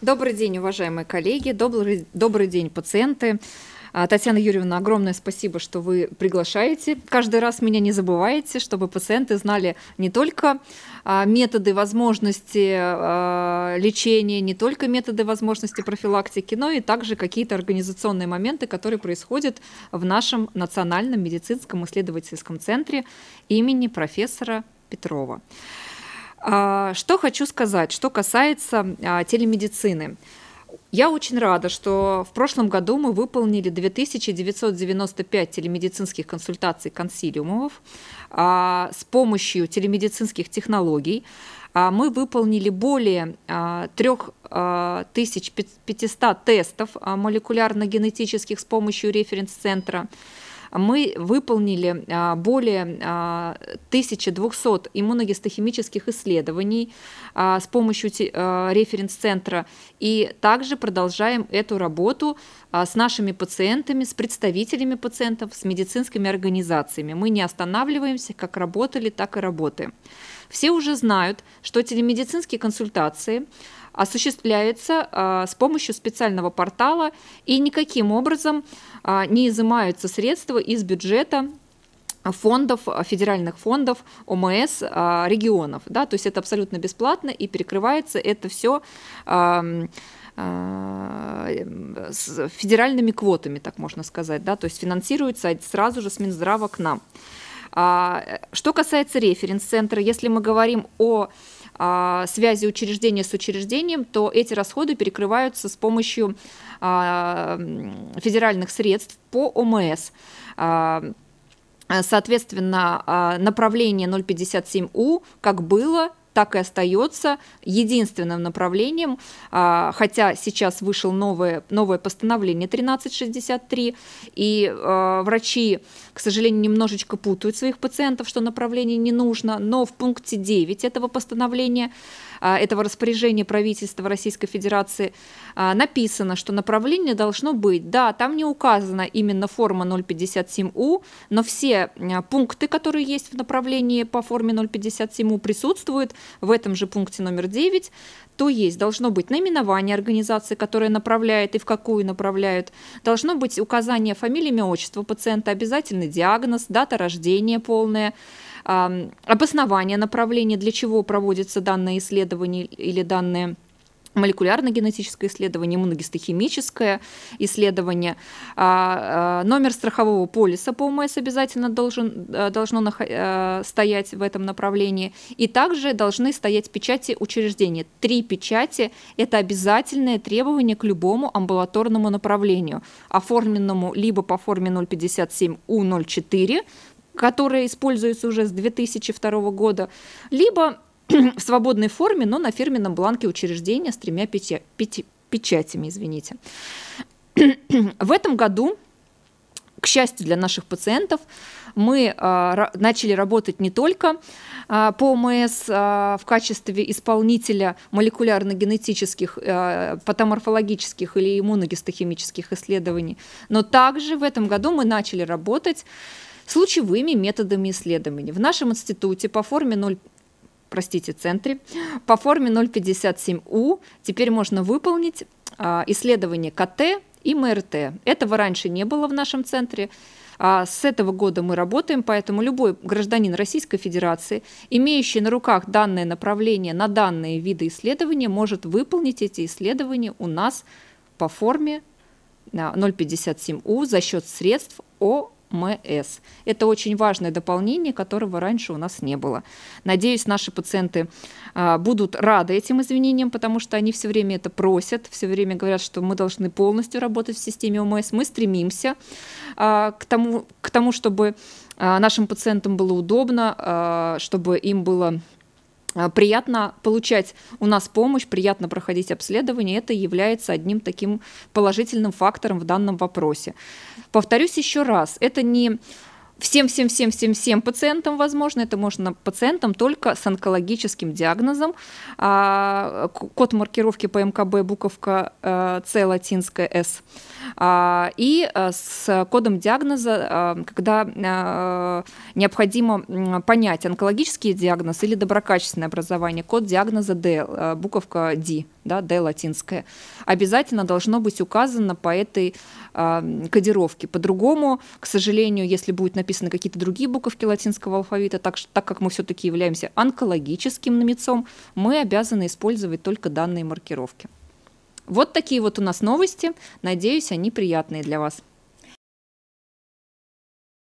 Добрый день, уважаемые коллеги, добрый, добрый день, пациенты. А, Татьяна Юрьевна, огромное спасибо, что вы приглашаете. Каждый раз меня не забываете, чтобы пациенты знали не только а, методы, возможности а, лечения, не только методы, возможности профилактики, но и также какие-то организационные моменты, которые происходят в нашем Национальном медицинском исследовательском центре имени профессора Петрова. А, что хочу сказать, что касается а, телемедицины. Я очень рада, что в прошлом году мы выполнили 2995 телемедицинских консультаций консилиумов а, с помощью телемедицинских технологий. Мы выполнили более 3500 тестов молекулярно-генетических с помощью референс-центра мы выполнили а, более 1200 а, иммуногистохимических исследований а, с помощью референс-центра и также продолжаем эту работу с нашими пациентами, с представителями пациентов, с медицинскими организациями. Мы не останавливаемся, как работали, так и работаем. Все уже знают, что телемедицинские консультации осуществляются а, с помощью специального портала и никаким образом а, не изымаются средства из бюджета фондов, федеральных фондов ОМС а, регионов. Да? То есть это абсолютно бесплатно и перекрывается это все с федеральными квотами, так можно сказать, да, то есть финансируется сразу же с Минздрава к нам. Что касается референс-центра, если мы говорим о а, связи учреждения с учреждением, то эти расходы перекрываются с помощью а, федеральных средств по ОМС. А, соответственно, направление 057У как было, так и остается единственным направлением, а, хотя сейчас вышло новое, новое постановление 1363, и а, врачи, к сожалению, немножечко путают своих пациентов, что направление не нужно, но в пункте 9 этого постановления а, этого распоряжения правительства Российской Федерации написано, что направление должно быть. Да, там не указана именно форма 057У, но все пункты, которые есть в направлении по форме 057У, присутствуют в этом же пункте номер 9 то есть должно быть наименование организации, которая направляет и в какую направляют, должно быть указание фамилии, имя, отчество пациента, обязательный диагноз, дата рождения полная, обоснование направления, для чего проводится данное исследование или данное молекулярно-генетическое исследование, иммуногистохимическое исследование. А, а, номер страхового полиса по ОМС обязательно должен, э, должно э, стоять в этом направлении. И также должны стоять печати учреждения. Три печати – это обязательное требование к любому амбулаторному направлению, оформленному либо по форме 057У04, которая используется уже с 2002 года, либо в свободной форме, но на фирменном бланке учреждения с тремя пяти, пяти, печатями, извините. В этом году, к счастью для наших пациентов, мы а, начали работать не только а, по ОМС а, в качестве исполнителя молекулярно-генетических, а, патоморфологических или иммуногистохимических исследований, но также в этом году мы начали работать с лучевыми методами исследований. В нашем институте по форме 0 простите, центре, по форме 057У теперь можно выполнить а, исследование КТ и МРТ. Этого раньше не было в нашем центре. А с этого года мы работаем, поэтому любой гражданин Российской Федерации, имеющий на руках данное направление на данные виды исследования, может выполнить эти исследования у нас по форме 057У за счет средств о МС. Это очень важное дополнение, которого раньше у нас не было. Надеюсь, наши пациенты а, будут рады этим изменениям, потому что они все время это просят, все время говорят, что мы должны полностью работать в системе ОМС. Мы стремимся а, к, тому, к тому, чтобы а, нашим пациентам было удобно, а, чтобы им было приятно получать у нас помощь, приятно проходить обследование. Это является одним таким положительным фактором в данном вопросе. Повторюсь еще раз, это не всем-всем-всем-всем-всем пациентам возможно, это можно пациентам только с онкологическим диагнозом. А, код маркировки по МКБ буковка э, С латинская С. А, и э, с кодом диагноза, э, когда необходимо понять, онкологический диагноз или доброкачественное образование, код диагноза Д, буковка D да, D латинское, обязательно должно быть указано по этой э, кодировке. По-другому, к сожалению, если будут написаны какие-то другие буковки латинского алфавита, так, так как мы все-таки являемся онкологическим намецом, мы обязаны использовать только данные маркировки. Вот такие вот у нас новости. Надеюсь, они приятные для вас.